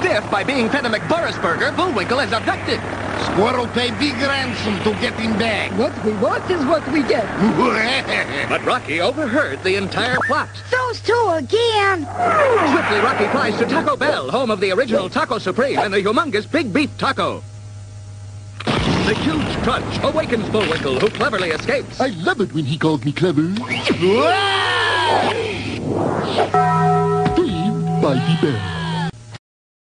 stiff by being fed a McBorisburger Bullwinkle is abducted. Squirrel pay big ransom to get him back. What we want is what we get. But Rocky overheard the entire plot. Those two again. Swiftly, Rocky flies to Taco Bell, home of the original Taco Supreme and the humongous Big Beef Taco. The huge crunch awakens Bullwinkle, who cleverly escapes. I love it when he calls me clever. Steve by the bell.